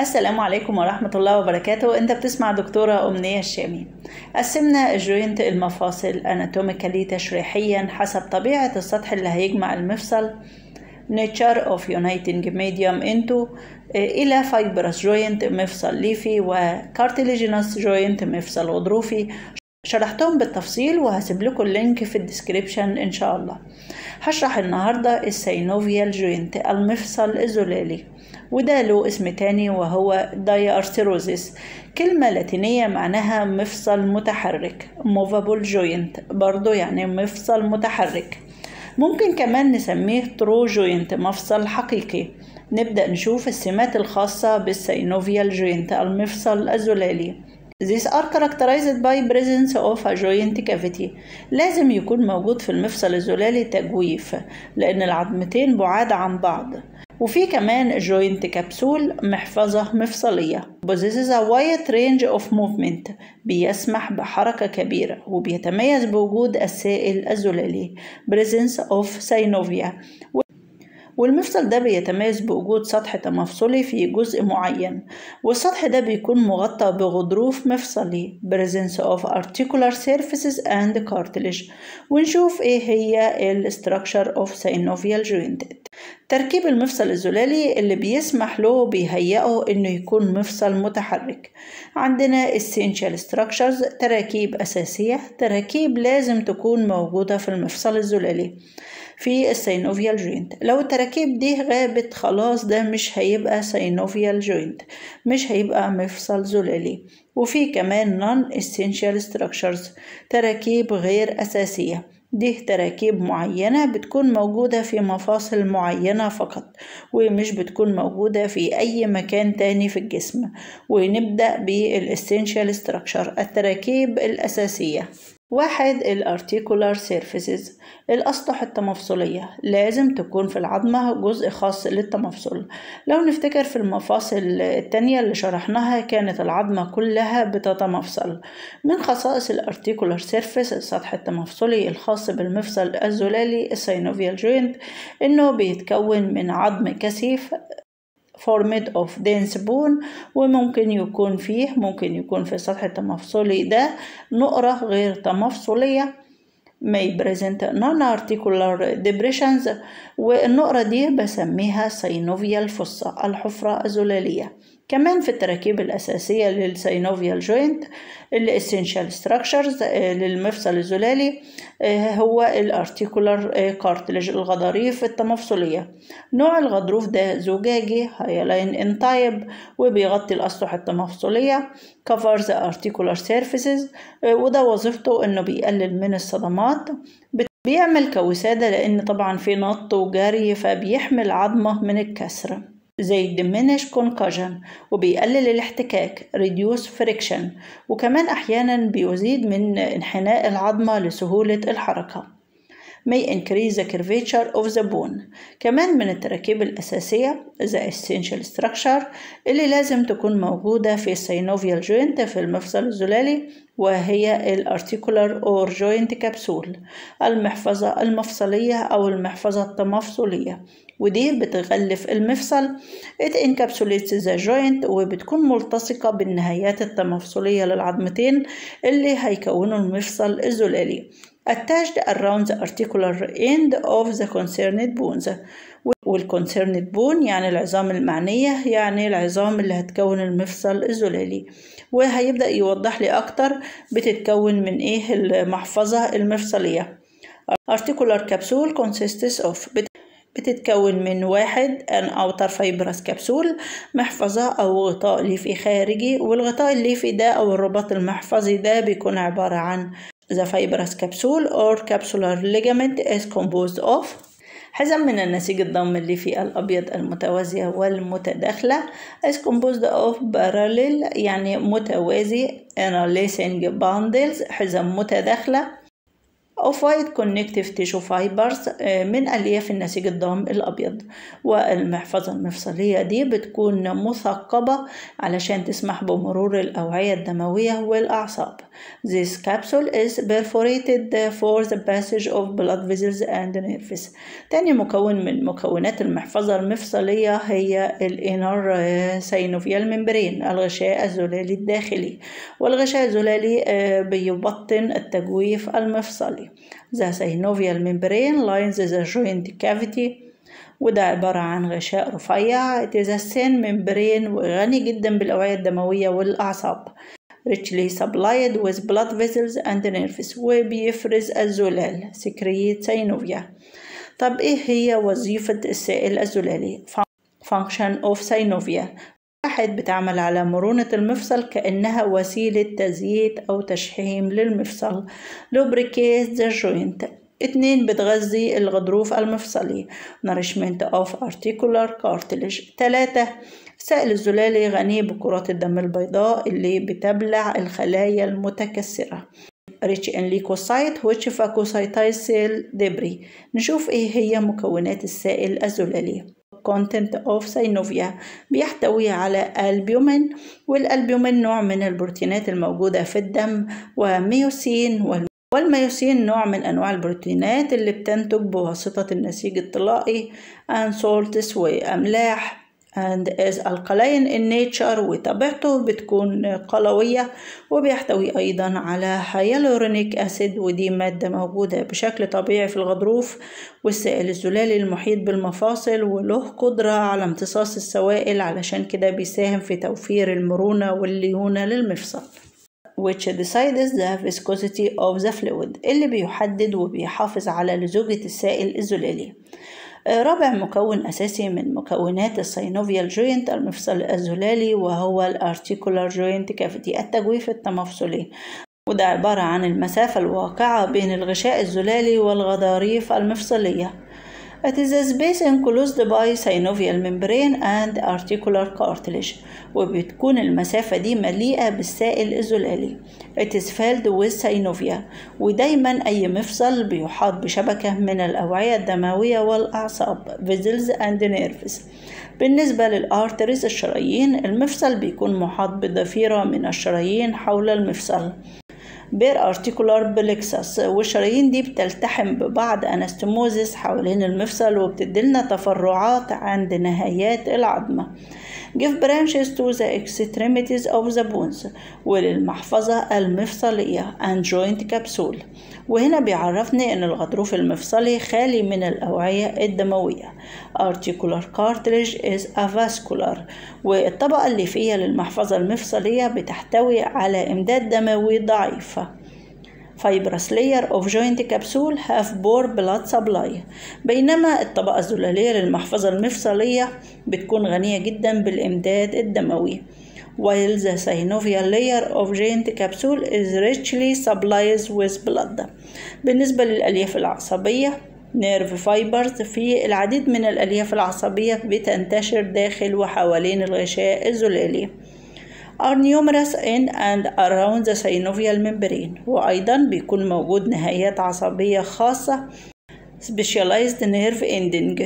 السلام عليكم ورحمة الله وبركاته. انت بتسمع دكتورة أمنية الشامي. قسمنا ال joint المفاصل anatomically تشريحيا حسب طبيعة السطح اللي هيجمع المفصل nature of uniting medium into إلى fibrous joint مفصل ليفي و cartilaginous joint مفصل غضروفي. شرحتهم بالتفصيل وهسيب لكم ال link في ال description إن شاء الله. هشرح النهاردة ال synovial joint المفصل الزلالي. وده له اسم تاني وهو diarthrosis كلمة لاتينية معناها مفصل متحرك movable joint برضو يعني مفصل متحرك. ممكن كمان نسميه true joint مفصل حقيقي. نبدأ نشوف السمات الخاصة بال synovial joint المفصل الزلالي. These are characterized by presence of a joint cavity. لازم يكون موجود في المفصل الزلالي تجويف لأن العظمتين بعاد عن بعض. وفي كمان جوينت كبسول محفظة مفصلية. Possesses a wide range of movement بيسمح بحركة كبيرة وبيتميز بوجود السائل الزلالي presence of synovia. والمفصل ده بيتميز بوجود سطح تمفصلي في جزء معين والسطح ده بيكون مغطى بغضروف مفصلي presence of articular surfaces and cartilage. ونشوف إيه هي ال structure of synovial joint. تركيب المفصل الزلالي اللي بيسمح له بيهيئه إنه يكون مفصل متحرك. عندنا essential structures تراكيب أساسية تراكيب لازم تكون موجودة في المفصل الزلالي. في ال synovial joint لو التراكيب دي غابت خلاص ده مش هيبقى synovial joint مش هيبقى مفصل زلالي. وفي كمان non essential structures تراكيب غير أساسية. دي تراكيب معينة بتكون موجودة في مفاصل معينة فقط ومش بتكون موجودة في أي مكان تاني في الجسم. ونبدأ بال essential structure التراكيب الأساسية. واحد ال articular surfaces الأسطح التمفصلية. لازم تكون في العظمة جزء خاص للتمفصل. لو نفتكر في المفاصل التانية اللي شرحناها كانت العظمة كلها بتتمفصل. من خصائص ال articular surface السطح التمفصلي الخاص بالمفصل الزلالي ال synovial joint إنه بيتكون من عظم كثيف formed of dense bone وممكن يكون فيه ممكن يكون في السطح التمفصلي ده. نقرة غير تمفصلية may present non-articular depressions. والنقرة دي بسميها synovial fossa الحفرة الزلالية. كمان في التراكيب الأساسية لل synovial joint ال essential structures للمفصل الزلالي هو ال articular cartilage الغضاريف التمفصلية. نوع الغضروف ده زجاجي hyaline in type وبيغطي الأسطح التمفصلية covers articular surfaces وده وظيفته إنه بيقلل من الصدمات. بيعمل كوسادة لأن طبعا في نط وجري فبيحمي العظمة من الكسر. زي diminish concussion وبيقلل الاحتكاك reduce friction وكمان أحيانا بيزيد من انحناء العظمة لسهولة الحركة. May increase the curvature of the bone. كمان من التراكيب الأساسية the essential structure اللي لازم تكون موجودة في السينوفيال joint في المفصل الزلالي وهي ال articular or joint capsule المحفظة المفصلية أو المحفظة التمفصلية. ودي بتغلف المفصل. It encapsulates the joint وبتكون ملتصقة بالنهايات التمفصلية للعظمتين اللي هيكونوا المفصل الزلالي. Attached around the articular end of the concerned bones. وال concerned bone يعني العظام المعنية يعني العظام اللي هتكون المفصل الزلالي. وهيبدأ يوضح لي أكتر بتتكون من إيه؟ المحفظة المفصلية. Articular capsule consists of بتتكون من واحد an outer fibrous capsule محفظة أو غطاء ليفي خارجي. والغطاء الليفي ده أو الرباط المحفظي ده بيكون عبارة عن The fibrous capsule or capsular ligament is composed of حزم من النسيج الضم الليفي الأبيض المتوازية والمتداخلة is composed of parallel يعني متوازي interlacing bundles حزم متداخلة white connective tissue fibers من ألياف النسيج الضام الأبيض والمحفظة المفصلية. دي بتكون مثقبة علشان تسمح بمرور الأوعية الدموية والأعصاب. This capsule is perforated for the passage of blood vessels and nerves. تاني مكون من مكونات المحفظة المفصلية هي ال inner synovial membrane الغشاء الزلالي الداخلي. والغشاء الزلالي بيبطن التجويف المفصلي. The synovial membrane lines the joint cavity وده عبارة عن غشاء رفيع It is a thin membrane وغني جدا بالأوعية الدموية والأعصاب richly supplied with blood vessels and nerves وبيفرز الزلال secrete synovia طب إيه هي وظيفة السائل الزلالي؟ function of synovia واحد بتعمل على مرونة المفصل كأنها وسيلة تزييت أو تشحيم للمفصل. Lubricate the joint. اتنين بتغذي الغضروف المفصلي. Nourishment of articular cartilage. تلاتة السائل الزلالي غني بكرات الدم البيضاء اللي بتبلع الخلايا المتكسرة. Rich in leukocyte which phagocytize cell نشوف إيه هي مكونات السائل الزلالي. Content of synovia بيحتوي على البيومين والالبيومين نوع من البروتينات الموجودة في الدم وميوسين وال والميوسين نوع من أنواع البروتينات اللي بتنتج بواسطة النسيج الطلائي salts وأملاح. And is alkaline in nature وطبيعته بتكون قلوية وبيحتوي أيضا على hyaluronic acid ودي مادة موجودة بشكل طبيعي في الغضروف والسائل الزلالي المحيط بالمفاصل وله قدرة على امتصاص السوائل علشان كده بيساهم في توفير المرونة والليونة للمفصل. Which decides the viscosity of the fluid اللي بيحدد وبيحافظ على لزوجة السائل الزلالي. رابع مكون أساسي من مكونات ال synovial joint المفصل الزلالي وهو ال articular joint cavity التجويف التمفصلي. وده عبارة عن المسافة الواقعة بين الغشاء الزلالي والغضاريف المفصلية. It is a space enclosed by synovial membrane and articular cartilage وبتكون المسافة دي مليئة بالسائل الزلالي. It is filled with synovia ودايما أي مفصل بيحاط بشبكة من الأوعية الدموية والأعصاب vessels and nerves. بالنسبة للأرتريز الشرايين المفصل بيكون محاط بضفيرة من الشرايين حول المفصل. periarticular plexus والشرايين دي بتلتحم ببعض anastomosis حوالين المفصل وبتديلنا تفرعات عند نهايات العظمة give branches to the extremities of the bones وللمحفظة المفصلية and joint capsule. وهنا بيعرفني إن الغضروف المفصلي خالي من الأوعية الدموية. Articular cartilage is avascular والطبقة الليفية للمحفظة المفصلية بتحتوي على إمداد دموي ضعيف. Fibrous layer of joint capsule have poor blood supply. بينما الطبقة الزلالية للمحفظة المفصلية بتكون غنية جدا بالإمداد الدموي. While the synovial layer of joint capsule is richly supplied with blood بالنسبة للألياف العصبية nerve fibers في العديد من الألياف العصبية بتنتشر داخل وحوالين الغشاء الزلالي are numerous in and around the synovial membrane وأيضا بيكون موجود نهايات عصبية خاصة specialized nerve ending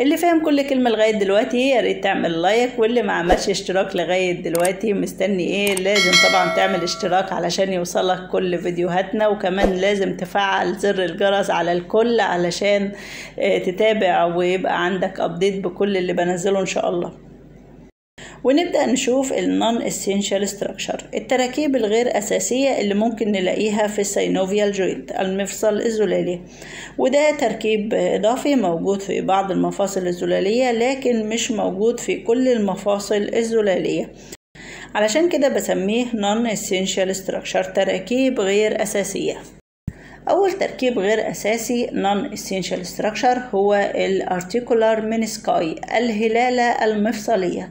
اللي فاهم كل كلمة لغاية دلوقتي يا ريت تعمل لايك واللي ما عملش اشتراك لغاية دلوقتي مستني إيه لازم طبعا تعمل اشتراك علشان يوصلك كل فيديوهاتنا وكمان لازم تفعل زر الجرس على الكل علشان تتابع ويبقى عندك update بكل اللي بنزله إن شاء الله. ونبدأ نشوف ال non essential structure التراكيب الغير أساسية اللي ممكن نلاقيها في ال synovial joint المفصل الزلالي. وده تركيب إضافي موجود في بعض المفاصل الزلالية لكن مش موجود في كل المفاصل الزلالية. علشان كده بسميه non essential structure تراكيب غير أساسية. أول تركيب غير أساسي non essential structure هو ال articular menisci الهلالة المفصلية.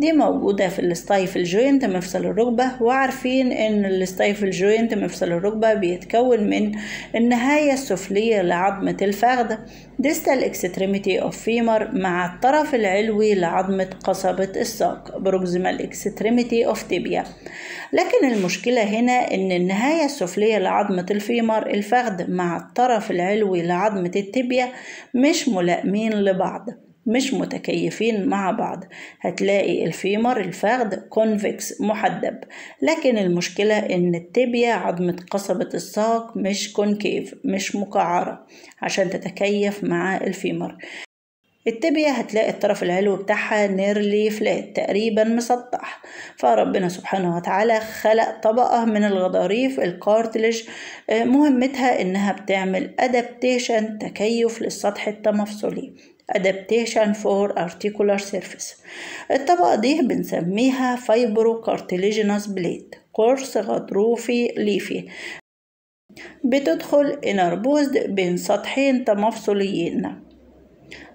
دي موجودة في ال stifle joint مفصل الركبة. وعارفين إن ال stifle joint مفصل الركبة بيتكون من النهاية السفلية لعظمة الفخذ. Distal extremity of femur مع الطرف العلوي لعظمة قصبة الساق. Proximal extremity of tibia. لكن المشكلة هنا إن النهاية السفلية لعظمة ال femur الفخذ مع الطرف العلوي لعظمة ال tibia مش ملائمين لبعض. مش متكيفين مع بعض. هتلاقي ال femur الفخذ convex محدب. لكن المشكلة إن ال tibia عظمة قصبة الساق مش concave مش مقعرة عشان تتكيف مع ال femur. ال tibia هتلاقي الطرف العلوي بتاعها nearly flat تقريبا مسطح. فربنا سبحانه وتعالى خلق طبقة من الغضاريف ال cartilage مهمتها إنها بتعمل adaptation تكيف للسطح التمفصلي. Adaptation for articular surface. الطبقة دي بنسميها cartilaginous plate قرص غضروفي ليفي بتدخل interposed بين سطحين تمفصليين.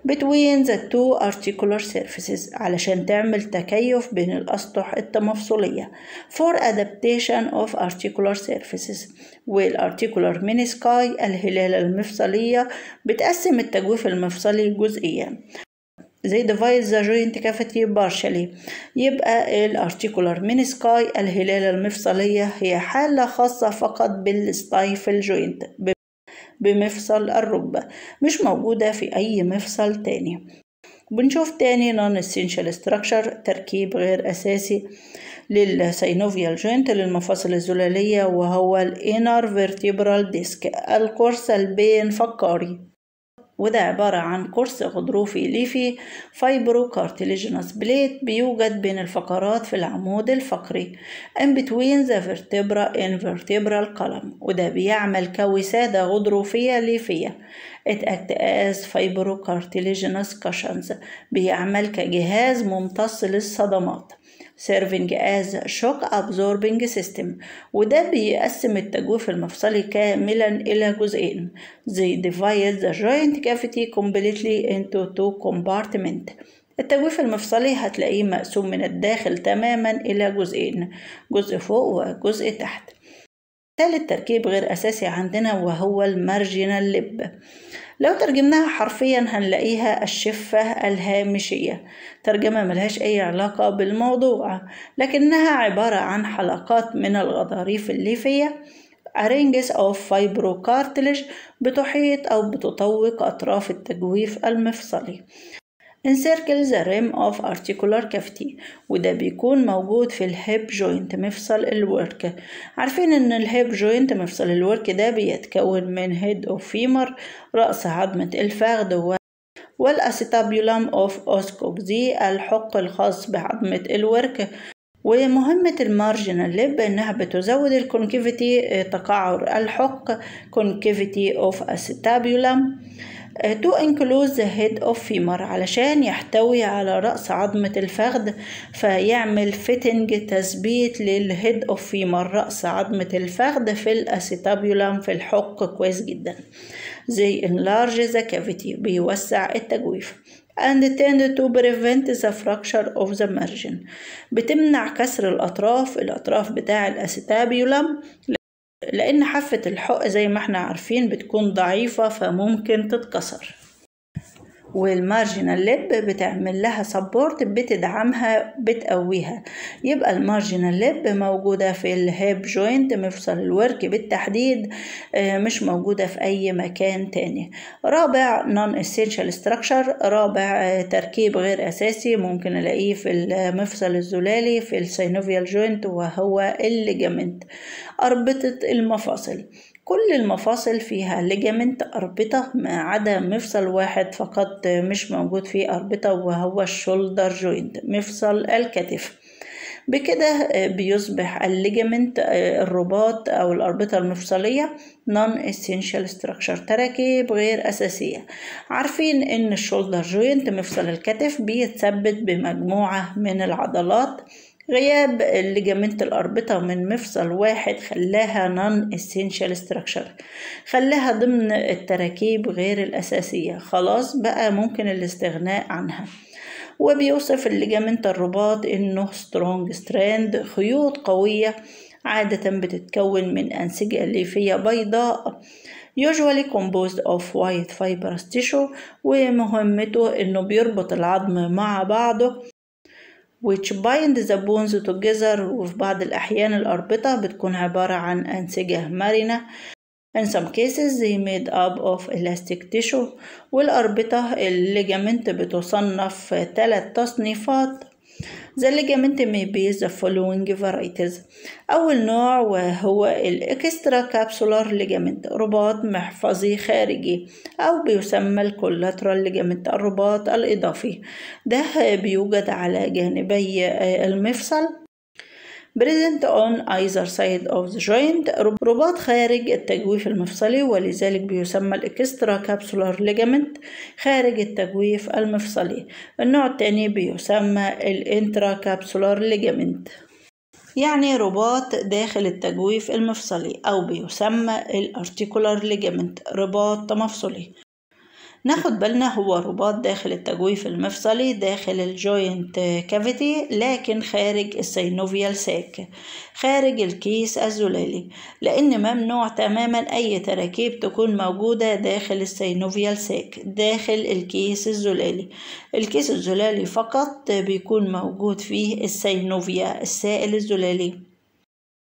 Between the two articular surfaces علشان تعمل تكيف بين الأسطح التمفصلية. For adaptation of articular surfaces والarticular menisci الهلالة المفصلية بتقسم التجويف المفصلي جزئيا. زي divide the joint cavity partially. يبقى ال articular menisci الهلالة المفصلية هي حالة خاصة فقط بال stifle joint بمفصل الركبة مش موجودة في أي مفصل تاني. بنشوف تاني non essential structure تركيب غير أساسي لل synovial joint للمفاصل الزلالية وهو ال intervertebral disc القرص البين فقاري. وده عبارة عن قرص غضروفي ليفي fibrocartilaginous plate بيوجد بين الفقرات في العمود الفقري in between the vertebra in vertebral column وده بيعمل كوسادة غضروفية ليفية. It act as fibrocartilaginous cushions بيعمل كجهاز ممتص للصدمات. Serving as shock absorbing system. وده بيقسم التجويف المفصلي كاملا إلى جزئين. They divide the joint cavity completely into two compartments. التجويف المفصلي هتلاقيه مقسوم من الداخل تماما إلى جزئين جزء فوق وجزء تحت. ثالث تركيب غير أساسي عندنا وهو المارجينال لب لو ترجمناها حرفيا هنلاقيها الشفة الهامشية. ترجمة ملهاش أي علاقة بالموضوع لكنها عبارة عن حلقات من الغضاريف الليفية are rings of fibrocartilage بتحيط أو بتطوق أطراف التجويف المفصلي. Encircle the rim of articular cavity وده بيكون موجود في ال hip joint مفصل الورك. عارفين إن ال hip joint مفصل الورك ده بيتكون من head of femur رأس عظمة الفخذ و وال acetabulum of os coxae الحق الخاص بعظمة الورك. ومهمة ال marginal lip إنها بتزود ال concavity تقعر الحق concavity of acetabulum to include the head of femur علشان يحتوي على رأس عظمة الفخذ فيعمل fitting تثبيت لل head of femur رأس عظمة الفخذ في ال acetabulum في الحق كويس جدا. زي enlarge the cavity بيوسع التجويف. And tend to prevent the fracture of the margin. بتمنع كسر الأطراف الأطراف بتاع ال acetabulum لأن حافة الحق زي ما إحنا عارفين بتكون ضعيفة فممكن تتكسر. وال marginal lip بتعمل لها support بتدعمها بتقويها. يبقى ال marginal lip موجودة في ال hip joint مفصل الورك بالتحديد مش موجودة في أي مكان تاني. رابع non essential structure. رابع تركيب غير أساسي ممكن نلاقيه في المفصل الزلالي في ال synovial joint وهو ال ligament أربطة المفاصل. كل المفاصل فيها ligament أربطة ما عدا مفصل واحد فقط مش موجود فيه أربطة وهو ال shoulder joint مفصل الكتف. بكده بيصبح ال ligament الرباط أو الأربطة المفصلية non essential structure تراكيب غير أساسية. عارفين إن ال shoulder joint مفصل الكتف بيتثبت بمجموعة من العضلات غياب ال ligament الأربطة من مفصل واحد خلاها non essential structure خلاها ضمن التراكيب غير الأساسية. خلاص بقى ممكن الاستغناء عنها. وبيوصف ال ligament الرباط إنه strong strand خيوط قوية عادة بتتكون من أنسجة ليفية بيضاء usually composed of white fibrous tissue ومهمته إنه بيربط العظم مع بعضه which bind the bones together وفي بعض الأحيان الأربطة بتكون عبارة عن أنسجة مرنة. In some cases they made up of elastic tissue. والأربطة الليجامنت بتصنف ثلاث تصنيفات. The ligament may be the following varieties. أول نوع وهو ال extracapsular ligament رباط محفظي خارجي أو بيسمى ال collateral ligament الرباط الإضافي. ده بيوجد على جانبي المفصل. Present on either side of the joint رباط خارج التجويف المفصلي ولذلك بيسمى ال extracapsular ligament خارج التجويف المفصلي. النوع الثاني بيسمى ال intracapsular ligament. يعني رباط داخل التجويف المفصلي أو بيسمى ال articular ligament رباط تمفصلي ناخد بالنا هو رباط داخل التجويف المفصلي داخل ال joint cavity لكن خارج ال synovial sac خارج الكيس الزلالي لأن ممنوع تماما أي تراكيب تكون موجودة داخل ال synovial sac داخل الكيس الزلالي. الكيس الزلالي فقط بيكون موجود فيه ال synovia السائل الزلالي.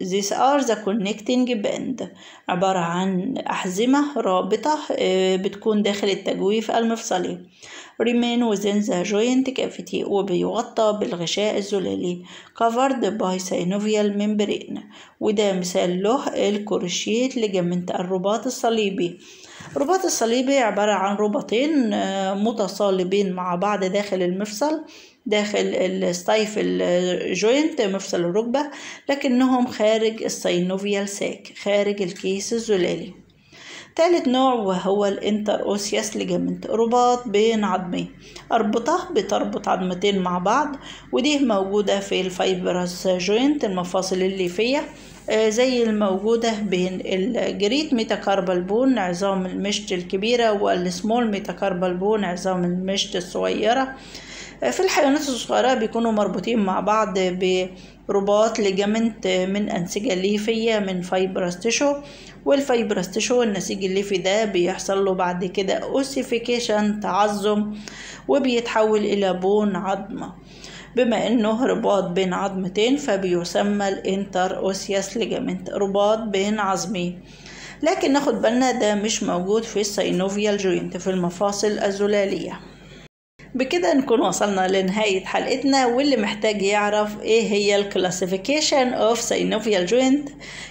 These are the connecting band. عبارة عن أحزمة رابطة بتكون داخل التجويف المفصلي. Remain within the joint cavity وبيغطى بالغشاء الزلالي. covered by synovial membrane وده مثال له ال cruciate ligament الرباط الصليبي. الرباط الصليبي عبارة عن رباطين متصالبين مع بعض داخل المفصل داخل ال stifle joint مفصل الركبة لكنهم خارج ال synovial sac خارج الكيس الزلالي. تالت نوع وهو ال interosseous ligament رباط بين عظمين أربطة بتربط عظمتين مع بعض ودي موجودة في ال fibrous joint المفاصل الليفية. زي الموجودة بين ال great metacarpal bone عظام المشط الكبيرة وال small metacarpal bone عظام المشط الصغيرة. في الحيوانات الصغيرة بيكونوا مربوطين مع بعض برباط ligament من أنسجة ليفية من fibrous tissue وال fibrous tissue النسيج الليفي ده بيحصل له بعد كده ossification تعظم وبيتحول إلى bone عظمة. بما إنه رباط بين عظمتين فبيسمى ال interosseous ligament رباط بين عظمين. لكن ناخد بالنا ده مش موجود في ال synovial joint في المفاصل الزلالية. بكده نكون وصلنا لنهاية حلقتنا واللي محتاج يعرف إيه هي ال classification of synovial joint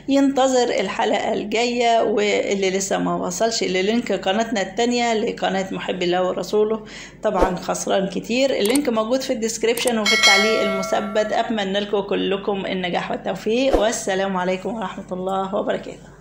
ينتظر الحلقة الجاية واللي لسه ما وصلش لل link قناتنا التانية لقناة محب الله ورسوله. طبعا خسران كتير. ال link موجود في ال description وفي التعليق المثبت. أتمنى لكم كلكم النجاح والتوفيق. والسلام عليكم ورحمة الله وبركاته.